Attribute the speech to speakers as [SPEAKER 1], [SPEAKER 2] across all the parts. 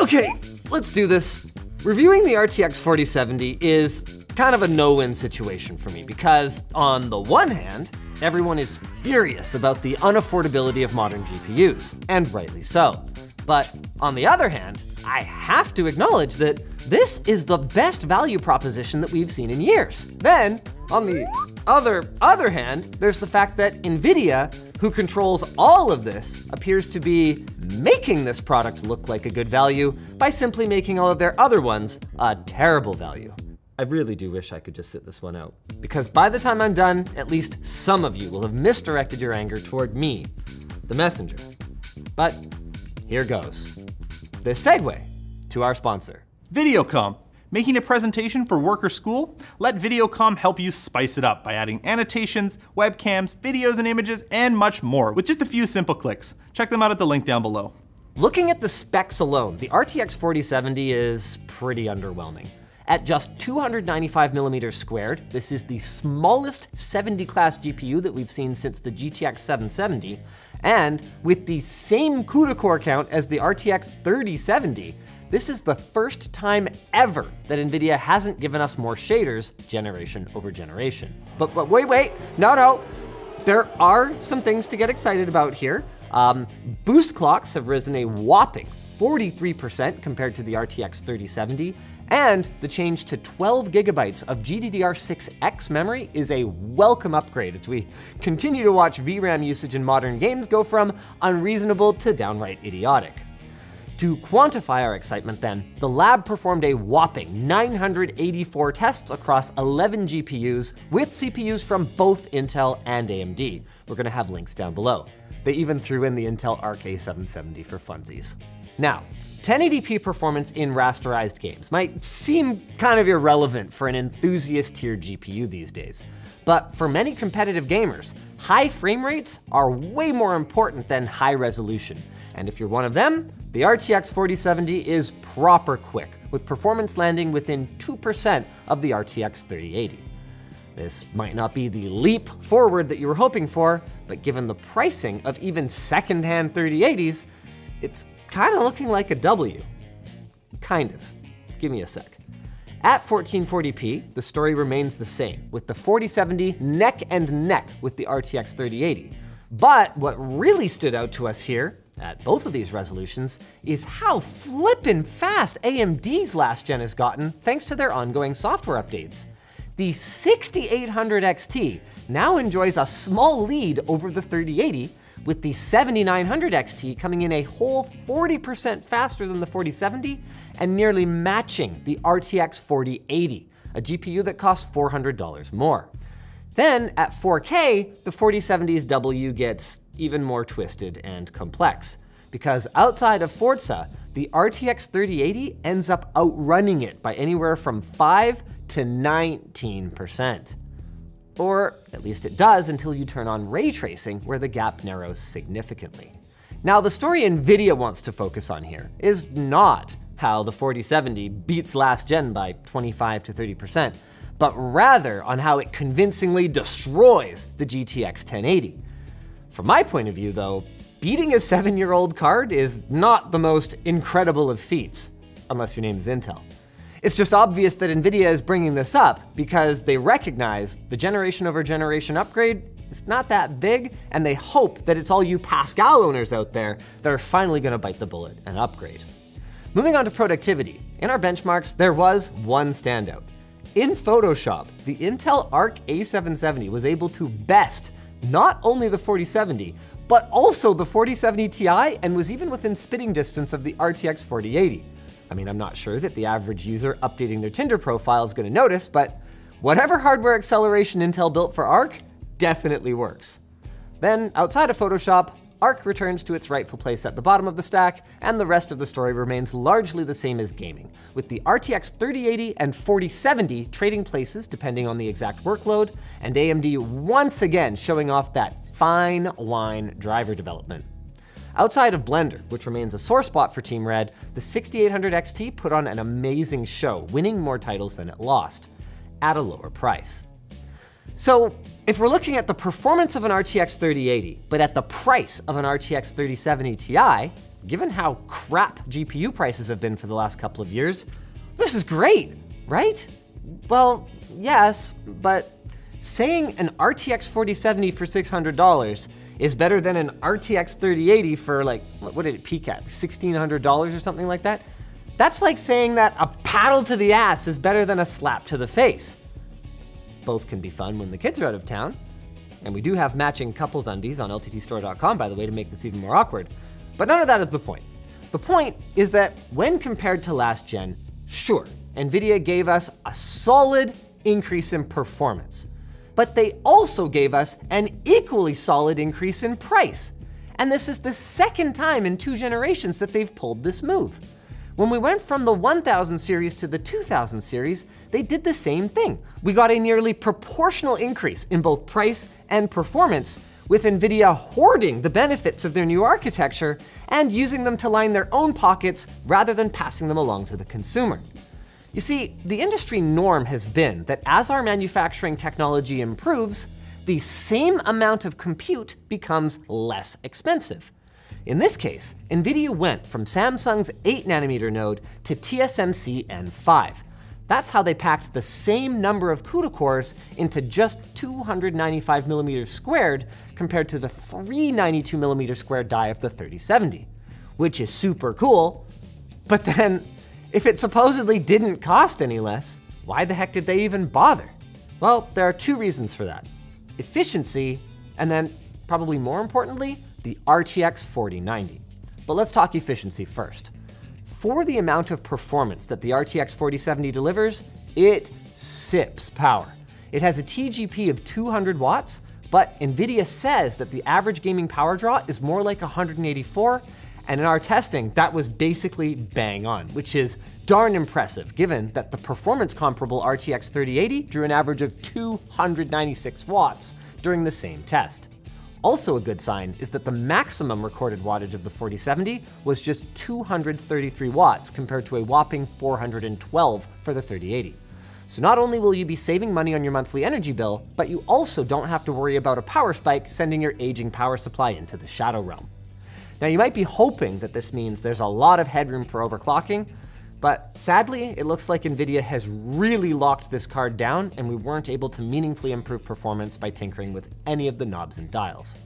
[SPEAKER 1] Okay, let's do this. Reviewing the RTX 4070 is kind of a no-win situation for me because on the one hand, everyone is furious about the unaffordability of modern GPUs, and rightly so. But on the other hand, I have to acknowledge that this is the best value proposition that we've seen in years. Then, on the other other hand, there's the fact that Nvidia, who controls all of this, appears to be making this product look like a good value by simply making all of their other ones a terrible value. I really do wish I could just sit this one out. Because by the time I'm done, at least some of you will have misdirected your anger toward me, the messenger. But here goes. This segue to our sponsor.
[SPEAKER 2] VideoCom. Making a presentation for work or school? Let VideoCom help you spice it up by adding annotations, webcams, videos and images, and much more with just a few simple clicks. Check them out at the link down below.
[SPEAKER 1] Looking at the specs alone, the RTX 4070 is pretty underwhelming. At just 295 millimeters squared, this is the smallest 70 class GPU that we've seen since the GTX 770, and with the same CUDA core count as the RTX 3070, this is the first time ever that NVIDIA hasn't given us more shaders generation over generation. But, but wait, wait, no, no. There are some things to get excited about here. Um, boost clocks have risen a whopping 43% compared to the RTX 3070, and the change to 12 gigabytes of GDDR6X memory is a welcome upgrade as we continue to watch VRAM usage in modern games go from unreasonable to downright idiotic. To quantify our excitement then, the lab performed a whopping 984 tests across 11 GPUs with CPUs from both Intel and AMD. We're gonna have links down below. They even threw in the Intel Arc A770 for funsies. Now, 1080p performance in rasterized games might seem kind of irrelevant for an enthusiast tier GPU these days. But for many competitive gamers, high frame rates are way more important than high resolution. And if you're one of them, the RTX 4070 is proper quick, with performance landing within 2% of the RTX 3080. This might not be the leap forward that you were hoping for, but given the pricing of even secondhand 3080s, it's kind of looking like a W. Kind of. Give me a sec. At 1440p, the story remains the same, with the 4070 neck and neck with the RTX 3080. But what really stood out to us here at both of these resolutions is how flippin' fast AMD's last gen has gotten thanks to their ongoing software updates. The 6800 XT now enjoys a small lead over the 3080, with the 7900 XT coming in a whole 40% faster than the 4070 and nearly matching the RTX 4080, a GPU that costs $400 more. Then at 4K, the 4070's W gets even more twisted and complex. Because outside of Forza, the RTX 3080 ends up outrunning it by anywhere from 5 to 19%. Or at least it does until you turn on ray tracing, where the gap narrows significantly. Now, the story NVIDIA wants to focus on here is not how the 4070 beats last gen by 25 to 30%, but rather on how it convincingly destroys the GTX 1080. From my point of view, though, beating a seven year old card is not the most incredible of feats, unless your name is Intel. It's just obvious that NVIDIA is bringing this up because they recognize the generation over generation upgrade is not that big, and they hope that it's all you Pascal owners out there that are finally gonna bite the bullet and upgrade. Moving on to productivity, in our benchmarks, there was one standout. In Photoshop, the Intel Arc A770 was able to best not only the 4070, but also the 4070 Ti and was even within spitting distance of the RTX 4080. I mean, I'm not sure that the average user updating their Tinder profile is gonna notice, but whatever hardware acceleration Intel built for Arc definitely works. Then, outside of Photoshop, Arc returns to its rightful place at the bottom of the stack, and the rest of the story remains largely the same as gaming, with the RTX 3080 and 4070 trading places depending on the exact workload, and AMD once again showing off that fine wine driver development. Outside of Blender, which remains a sore spot for Team Red, the 6800 XT put on an amazing show, winning more titles than it lost, at a lower price. So if we're looking at the performance of an RTX 3080, but at the price of an RTX 3070 Ti, given how crap GPU prices have been for the last couple of years, this is great, right? Well, yes, but saying an RTX 4070 for $600 is better than an RTX 3080 for like, what did it peak at? $1,600 or something like that? That's like saying that a paddle to the ass is better than a slap to the face. Both can be fun when the kids are out of town. And we do have matching couples undies on lttstore.com, by the way, to make this even more awkward. But none of that is the point. The point is that when compared to last gen, sure, NVIDIA gave us a solid increase in performance. But they also gave us an equally solid increase in price. And this is the second time in two generations that they've pulled this move. When we went from the 1000 series to the 2000 series, they did the same thing. We got a nearly proportional increase in both price and performance, with NVIDIA hoarding the benefits of their new architecture and using them to line their own pockets rather than passing them along to the consumer. You see, the industry norm has been that as our manufacturing technology improves, the same amount of compute becomes less expensive. In this case, NVIDIA went from Samsung's 8 nanometer node to TSMC N5. That's how they packed the same number of CUDA cores into just 295 millimeters squared compared to the 392 millimeter squared die of the 3070, which is super cool. But then, if it supposedly didn't cost any less, why the heck did they even bother? Well, there are two reasons for that. Efficiency, and then, probably more importantly, the RTX 4090. But let's talk efficiency first. For the amount of performance that the RTX 4070 delivers, it sips power. It has a TGP of 200 watts, but NVIDIA says that the average gaming power draw is more like 184, and in our testing, that was basically bang on, which is darn impressive given that the performance comparable RTX 3080 drew an average of 296 watts during the same test. Also a good sign is that the maximum recorded wattage of the 4070 was just 233 watts compared to a whopping 412 for the 3080. So not only will you be saving money on your monthly energy bill, but you also don't have to worry about a power spike sending your aging power supply into the shadow realm. Now you might be hoping that this means there's a lot of headroom for overclocking, but sadly, it looks like NVIDIA has really locked this card down and we weren't able to meaningfully improve performance by tinkering with any of the knobs and dials.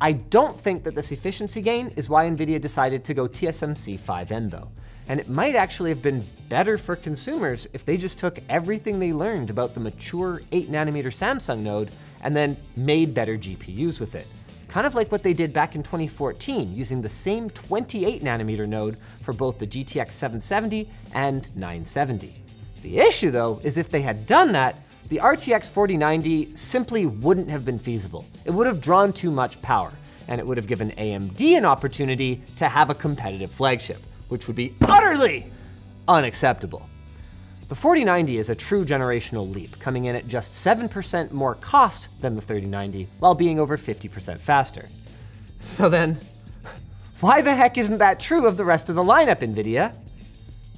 [SPEAKER 1] I don't think that this efficiency gain is why NVIDIA decided to go TSMC 5N though. And it might actually have been better for consumers if they just took everything they learned about the mature 8 nanometer Samsung node and then made better GPUs with it kind of like what they did back in 2014, using the same 28 nanometer node for both the GTX 770 and 970. The issue though is if they had done that, the RTX 4090 simply wouldn't have been feasible. It would have drawn too much power, and it would have given AMD an opportunity to have a competitive flagship, which would be utterly unacceptable. The 4090 is a true generational leap, coming in at just 7% more cost than the 3090, while being over 50% faster. So then, why the heck isn't that true of the rest of the lineup, NVIDIA?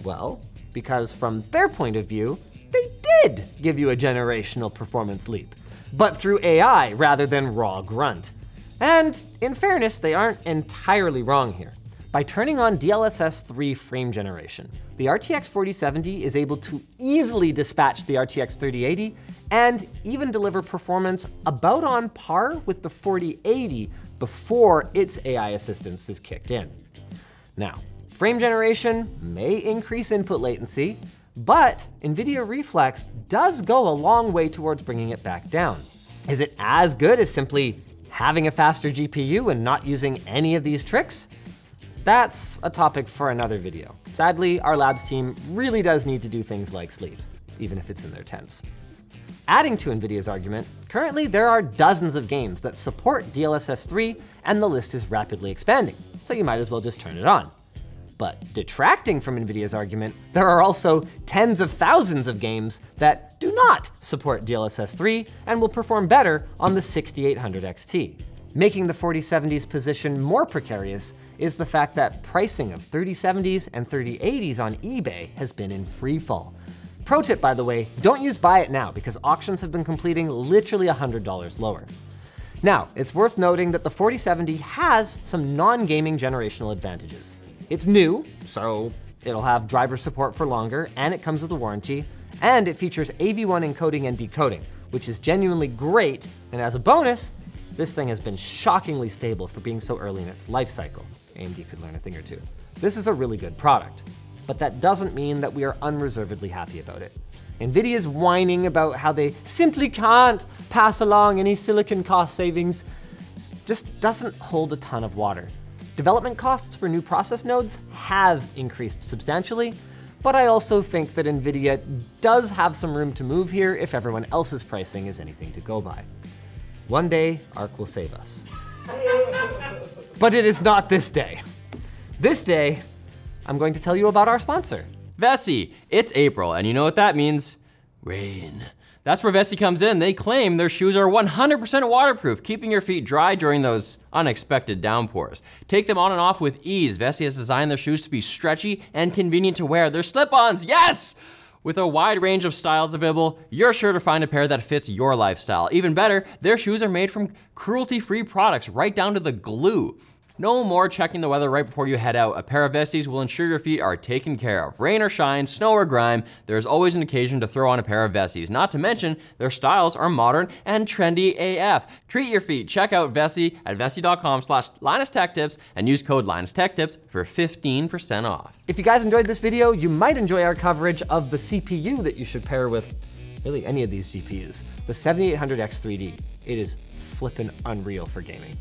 [SPEAKER 1] Well, because from their point of view, they did give you a generational performance leap, but through AI rather than raw grunt. And in fairness, they aren't entirely wrong here. By turning on DLSS 3 frame generation, the RTX 4070 is able to easily dispatch the RTX 3080 and even deliver performance about on par with the 4080 before its AI assistance is kicked in. Now, frame generation may increase input latency, but NVIDIA Reflex does go a long way towards bringing it back down. Is it as good as simply having a faster GPU and not using any of these tricks? That's a topic for another video. Sadly, our labs team really does need to do things like sleep, even if it's in their tents. Adding to NVIDIA's argument, currently there are dozens of games that support DLSS 3 and the list is rapidly expanding, so you might as well just turn it on. But detracting from NVIDIA's argument, there are also tens of thousands of games that do not support DLSS 3 and will perform better on the 6800 XT. Making the 4070's position more precarious is the fact that pricing of 3070s and 3080s on eBay has been in free fall. Pro tip, by the way, don't use buy it now because auctions have been completing literally $100 lower. Now, it's worth noting that the 4070 has some non-gaming generational advantages. It's new, so it'll have driver support for longer, and it comes with a warranty, and it features AV1 encoding and decoding, which is genuinely great, and as a bonus, this thing has been shockingly stable for being so early in its life cycle. AMD could learn a thing or two. This is a really good product, but that doesn't mean that we are unreservedly happy about it. NVIDIA's whining about how they simply can't pass along any silicon cost savings just doesn't hold a ton of water. Development costs for new process nodes have increased substantially, but I also think that NVIDIA does have some room to move here if everyone else's pricing is anything to go by. One day, ARC will save us. but it is not this day. This day, I'm going to tell you about our sponsor.
[SPEAKER 3] Vessi, it's April, and you know what that means? Rain. That's where Vessi comes in. They claim their shoes are 100% waterproof, keeping your feet dry during those unexpected downpours. Take them on and off with ease. Vessi has designed their shoes to be stretchy and convenient to wear. They're slip-ons, yes! With a wide range of styles available, you're sure to find a pair that fits your lifestyle. Even better, their shoes are made from cruelty-free products, right down to the glue. No more checking the weather right before you head out. A pair of Vessis will ensure your feet are taken care of. Rain or shine, snow or grime, there's always an occasion to throw on a pair of Vessis. Not to mention, their styles are modern and trendy AF. Treat your feet. Check out Vessi at vessi.com slash Linus Tech Tips and use code Linus Tech Tips for 15% off.
[SPEAKER 1] If you guys enjoyed this video, you might enjoy our coverage of the CPU that you should pair with really any of these GPUs. The 7800X3D. It is flippin' unreal for gaming.